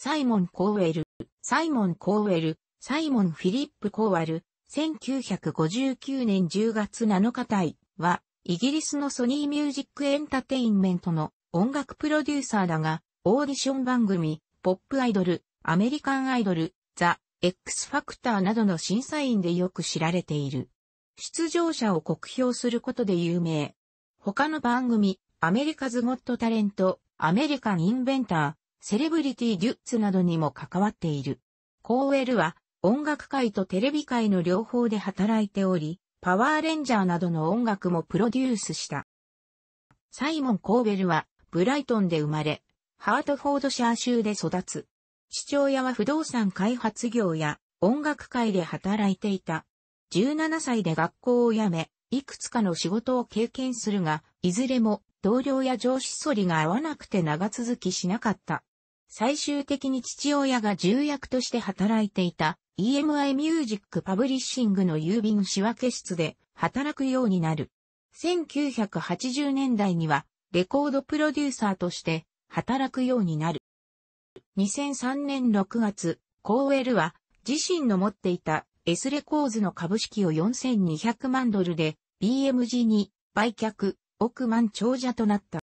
サイモン・コーウェル、サイモン・コーウェル、サイモン・フィリップ・コーワル、1959年10月7日隊は、イギリスのソニーミュージックエンタテインメントの音楽プロデューサーだが、オーディション番組、ポップアイドル、アメリカンアイドル、ザ・ X ファクターなどの審査員でよく知られている。出場者を酷評することで有名。他の番組、アメリカズ・ゴット・タレント、アメリカン・インベンター、セレブリティ・デュッツなどにも関わっている。コーウェルは音楽界とテレビ界の両方で働いており、パワーレンジャーなどの音楽もプロデュースした。サイモン・コーベルは、ブライトンで生まれ、ハートフォードシャー州で育つ。父親は不動産開発業や音楽界で働いていた。17歳で学校を辞め、いくつかの仕事を経験するが、いずれも同僚や上司反りが合わなくて長続きしなかった。最終的に父親が重役として働いていた EMI ミュージックパブリッシングの郵便仕分け室で働くようになる。1980年代にはレコードプロデューサーとして働くようになる。2003年6月、コーウェルは自身の持っていた S レコーズの株式を4200万ドルで BMG に売却、億万長者となった。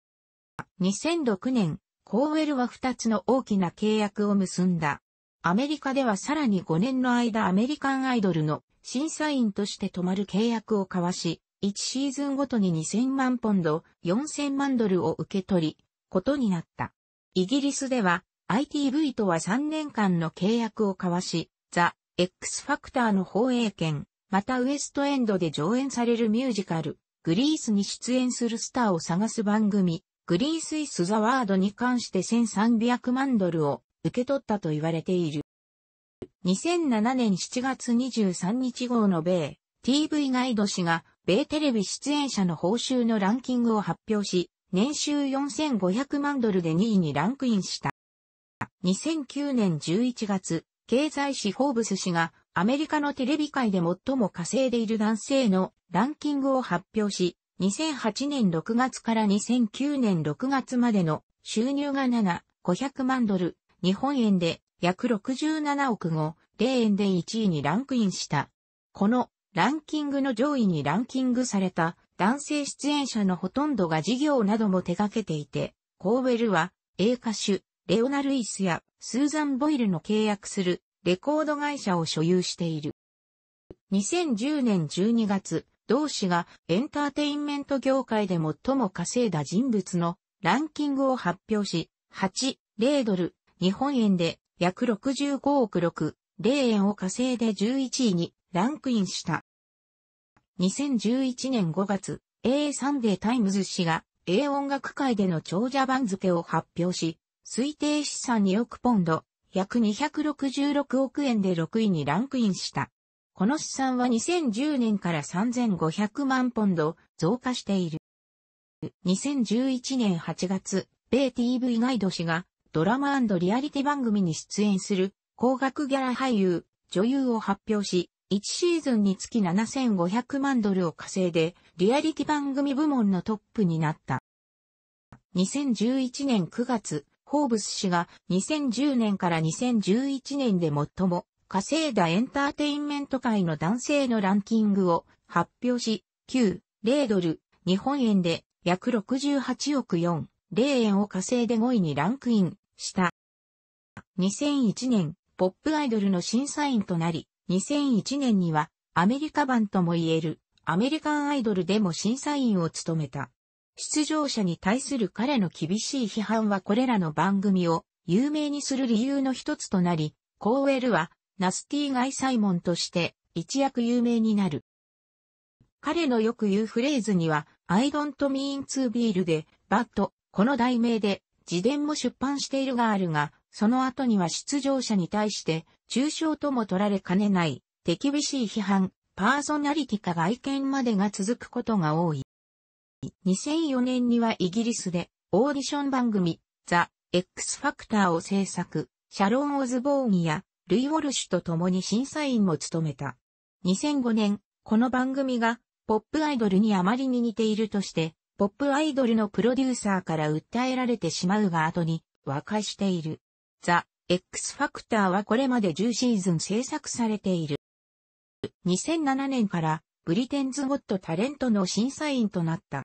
2006年、コーウェルは2つの大きな契約を結んだ。アメリカではさらに5年の間アメリカンアイドルの審査員として泊まる契約を交わし、1シーズンごとに2000万ポンド、4000万ドルを受け取り、ことになった。イギリスでは ITV とは3年間の契約を交わし、ザ・ X ファクターの放映権、またウエストエンドで上演されるミュージカル、グリースに出演するスターを探す番組、グリーンスイス・ザ・ワードに関して1300万ドルを受け取ったと言われている。2007年7月23日号の米 TV ガイド氏が米テレビ出演者の報酬のランキングを発表し、年収4500万ドルで2位にランクインした。2009年11月、経済誌フォーブス氏がアメリカのテレビ界で最も稼いでいる男性のランキングを発表し、2008年6月から2009年6月までの収入が7、500万ドル、日本円で約67億5、0円で1位にランクインした。このランキングの上位にランキングされた男性出演者のほとんどが事業なども手掛けていて、コーウェルは、映歌手、レオナ・ルイスやスーザン・ボイルの契約するレコード会社を所有している。2010年12月、同氏がエンターテインメント業界で最も稼いだ人物のランキングを発表し、8、0ドル、日本円で約65億6、0円を稼いで11位にランクインした。2011年5月、A サンデータイムズ氏が A 音楽界での長者番付を発表し、推定資産2億ポンド、約266億円で6位にランクインした。この資産は2010年から3500万ポンド増加している。2011年8月、米 TV ガイド氏がドラマリアリティ番組に出演する高額ギャラ俳優、女優を発表し、1シーズンにつき7500万ドルを稼いで、リアリティ番組部門のトップになった。2011年9月、ホーブス氏が2010年から2011年で最も稼いだエンターテインメント界の男性のランキングを発表し、9、0ドル、日本円で約68億4、0円を稼いで5位にランクインした。2001年、ポップアイドルの審査員となり、2001年にはアメリカ版とも言えるアメリカンアイドルでも審査員を務めた。出場者に対する彼の厳しい批判はこれらの番組を有名にする理由の一つとなり、コーウェルはナスティーガイ・サイモンとして一躍有名になる。彼のよく言うフレーズには、I don't mean to be で、but この題名で自伝も出版しているがあるが、その後には出場者に対して抽象とも取られかねない手厳しい批判、パーソナリティか外見までが続くことが多い。2004年にはイギリスでオーディション番組ザ・ X ファクターを制作、シャロン・オズボーンやルイ・ウォルシュと共に審査員も務めた。2005年、この番組がポップアイドルにあまりに似ているとしてポップアイドルのプロデューサーから訴えられてしまうが後に和解している。ザ・ X ファクターはこれまで10シーズン制作されている。2007年からブリテンズ・ゴット・タレントの審査員となった。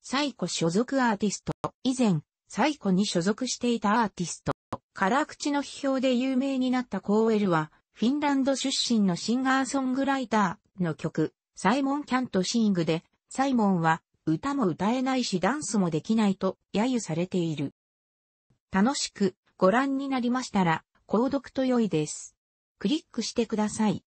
サイコ所属アーティスト。以前、サイコに所属していたアーティスト。辛口の批評で有名になったコーエルは、フィンランド出身のシンガーソングライターの曲、サイモン・キャント・シングで、サイモンは歌も歌えないしダンスもできないと揶揄されている。楽しくご覧になりましたら、購読と良いです。クリックしてください。